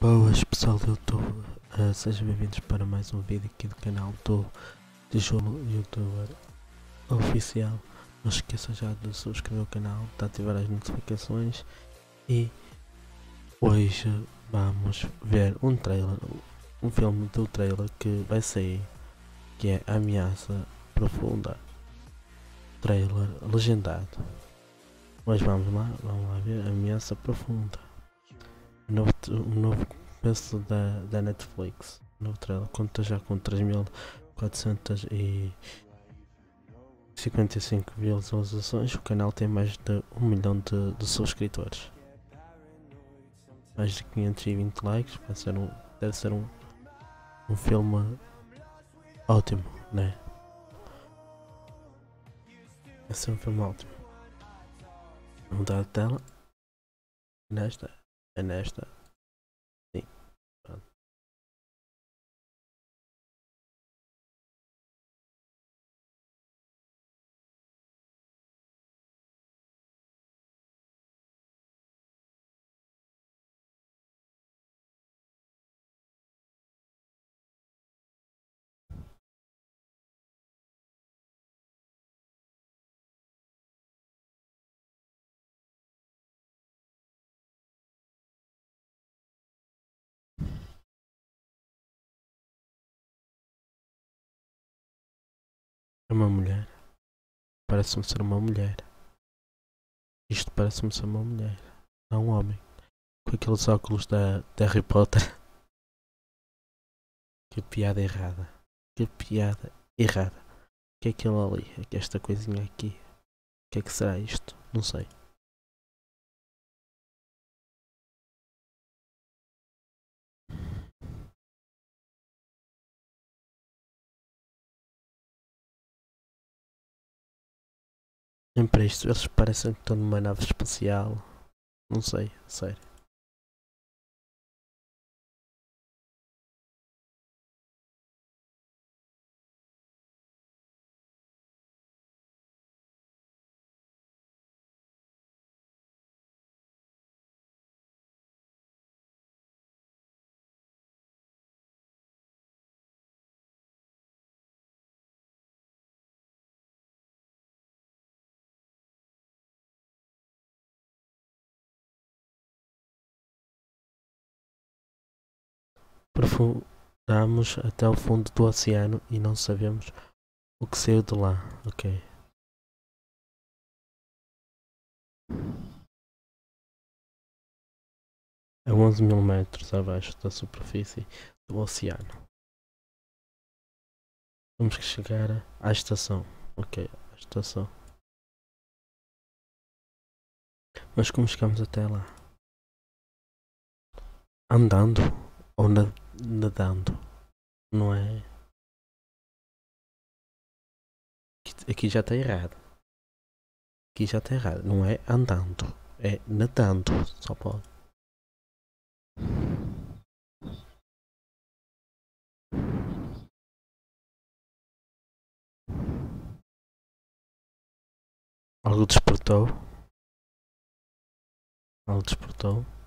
Boas pessoal do YouTube, uh, sejam bem-vindos para mais um vídeo aqui do canal do Tijolo Youtuber Oficial. Não se esqueça já de subscrever o canal, de ativar as notificações e hoje vamos ver um trailer, um filme do trailer que vai sair, que é Ameaça Profunda. Trailer legendado. Mas vamos lá, vamos lá ver Ameaça Profunda. O novo, novo peço da, da Netflix. O novo trailer conta já com 3.455 visualizações. O canal tem mais de 1 milhão de, de subscritores. Mais de 520 likes. Vai ser um, deve ser um, um filme ótimo, né? Vai ser um filme ótimo. Vamos dar a tela. Nesta. É nesta. É uma mulher. Parece-me ser uma mulher. Isto parece-me ser uma mulher. Não um homem. Com aqueles óculos da, da Harry Potter. Que piada errada. Que piada errada. O que é aquilo ali? É esta coisinha aqui. O que é que será isto? Não sei. Nem para isto, eles parecem que estão numa nave espacial. Não sei, sério. Aprofundamos até o fundo do oceano e não sabemos o que saiu de lá. Ok. A 11 mil metros abaixo da superfície do oceano. Temos que chegar à estação. Ok, à estação. Mas como chegamos até lá? Andando ou nadando, não é? Aqui, já está errado. Aqui já está errado. Não é andando, é nadando. Só pode. Algo despertou. Algo despertou.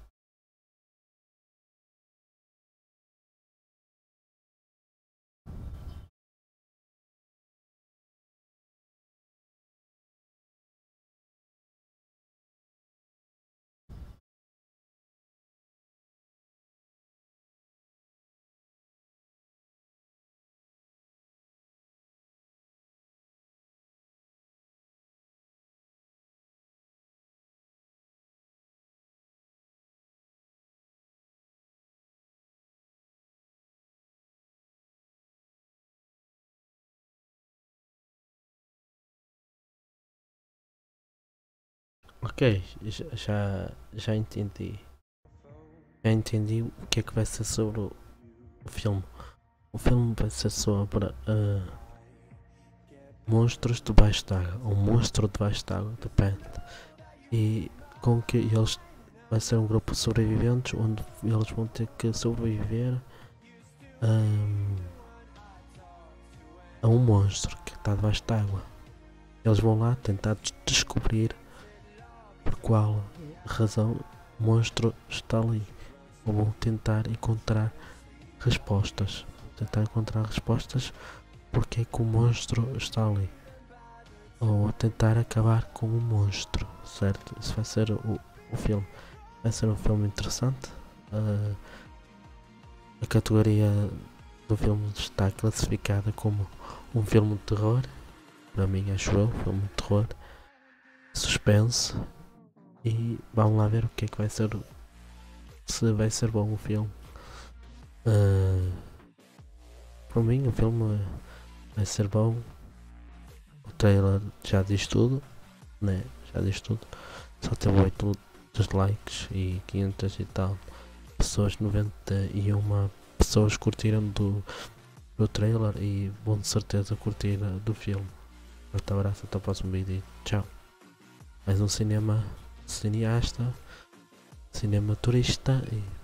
Ok, já, já entendi. Já entendi o que é que vai ser sobre o, o filme. O filme vai ser sobre uh, monstros debaixo d'água. Um monstro debaixo d'água, depende. E com que eles vai ser um grupo de sobreviventes onde eles vão ter que sobreviver um, a um monstro que está debaixo d'água. Eles vão lá tentar descobrir por qual razão o monstro está ali. ou vão tentar encontrar respostas. Tentar encontrar respostas porque é que o monstro está ali. Ou tentar acabar com o monstro, certo? Isso vai ser o, o filme. Vai ser um filme interessante. Uh, a categoria do filme está classificada como um filme de terror. Para mim, acho eu, filme de terror. Suspense. E vamos lá ver o que é que vai ser. Se vai ser bom o filme. Uh, para mim, o filme vai ser bom. O trailer já diz tudo, né? Já diz tudo. Só teve 8 dislikes e 500 e tal pessoas, 91 pessoas curtiram do, do trailer e vão de certeza curtir do filme. Forte abraço, até o próximo vídeo. Tchau. Mais um cinema cineasta, cinema turista e